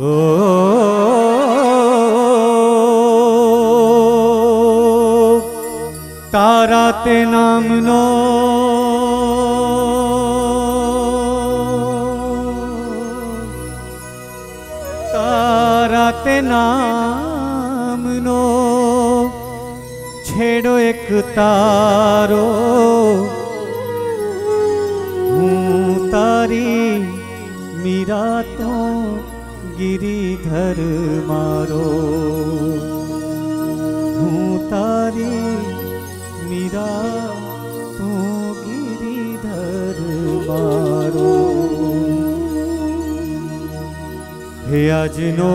ઓ તારા તે નામનો તારા તે નામનો છેડો એક તારો હું તારી મીરા તો गिरिधर मारो। हूँ तारी मीरा, तू गिरिधर मारो। हे आजनो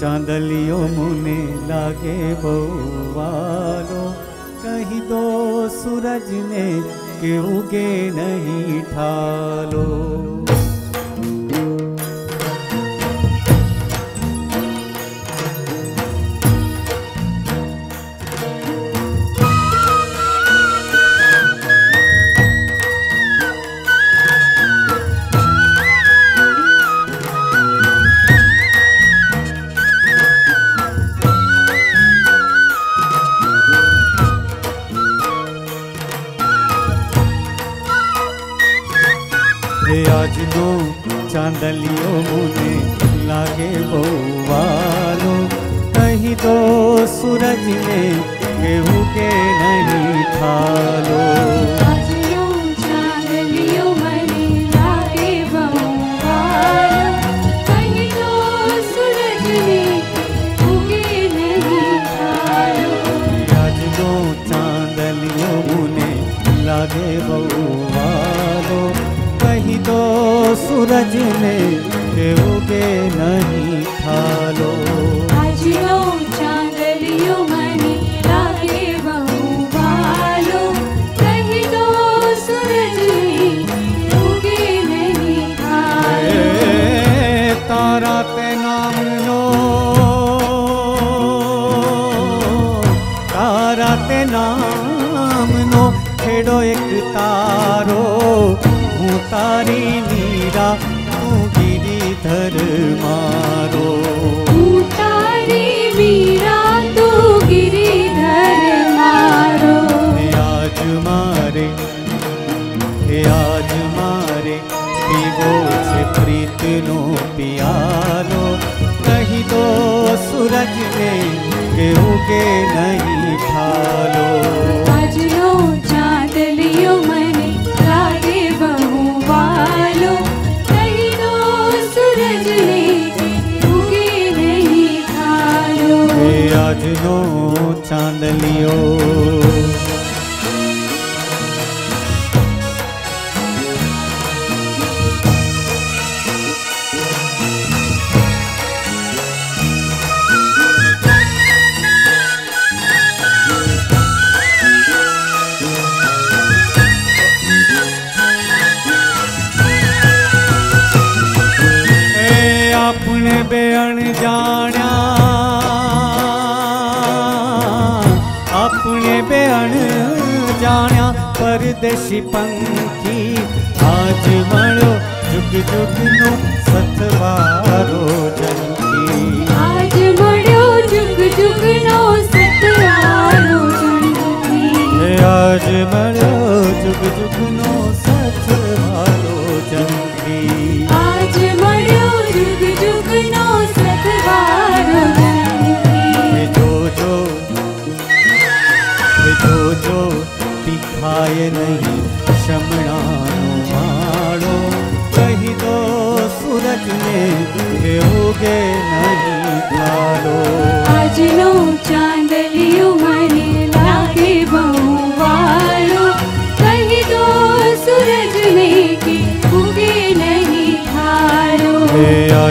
चांदलियो मुने लागे बउवालो कहीं दो सूरज ने के उगे नहीं ठालो? मुझे आज दो चांदलियों मुझे लागे बोवालो। कहीं तो सूरज में गेहूँ के नहीं खालो छेड़ो एक तारो हूँ तारी मीरा तू गिरिधर मारो। तारी मीरा तू गिरिधर मारो। आज मारे आज मारे पीवो से प्रीत नो पियालो। कही दो तो सूरज में उगे नहीं बे अणजाण्या अपने बे अणजाण्या परदेसी पंखी आज मणो जुग जुग नो सतवारो जनकी आज मणो जुग जुग नो सतवारो जनकी आज मणो जुग जुग नो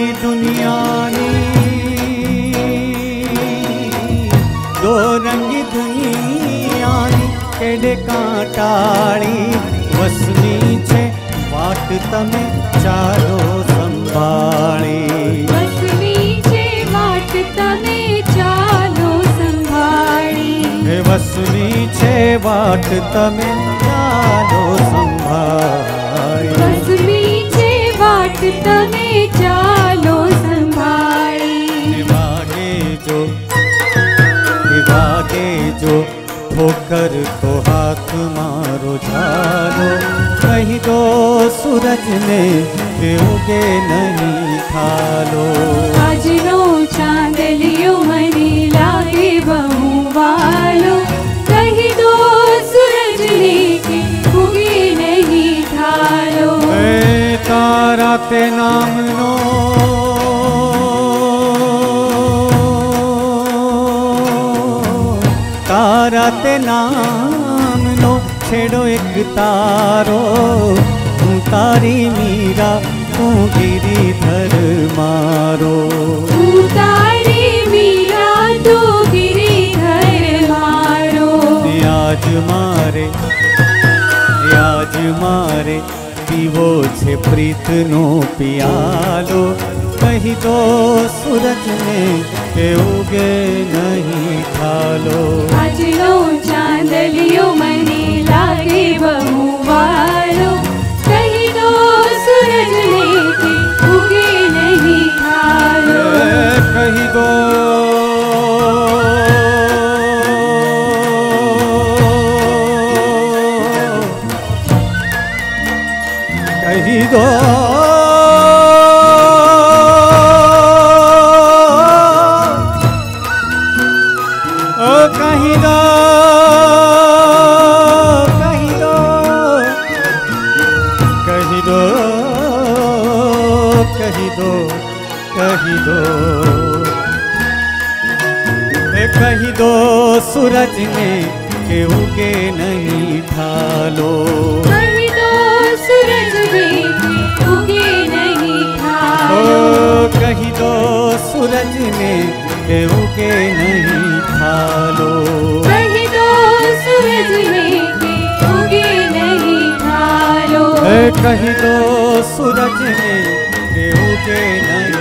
की दुनिया ने। दो रंगी दुनिया ने केडे काटाड़ी वसनी छे वाट तमें चारो संभाली। वसनी छे वाट तमे चालो संभाळी हे छे वाट तमे वसनी छे वाट तमे जो ठोकर को तो हाथ मारो झालो कहीं तो सूरज में उगे नहीं खालो। अजनो चांदलियो मनी लागे बहु वालो। कहीं तो सूरज नहीं खालो। तारा ते नाम नो नाम लो छेड़ो एक तारो। तू तारी मीरा तू गिरिधर मारो। तारी मीरा तू गिरिधर मारो। आज मारे आज मारे पीवो छे प्रीतनो पियालो। कहीं तो सूरज में के उगे नहीं खालो आजलो चांदलियो मने लागे बहुवालो। कहीं तो सूरज में के उगे नहीं खालो कहीं तो कहीं दो कही दो कही दो। कही दो सूरज ने के उगे नहीं था लो कही दो सूरज ने उगे नहीं था कही दो सूरज ने के उगे नहीं था लो कही दो सूरज ने उगे नहीं था लो कही दो सूरज ने day night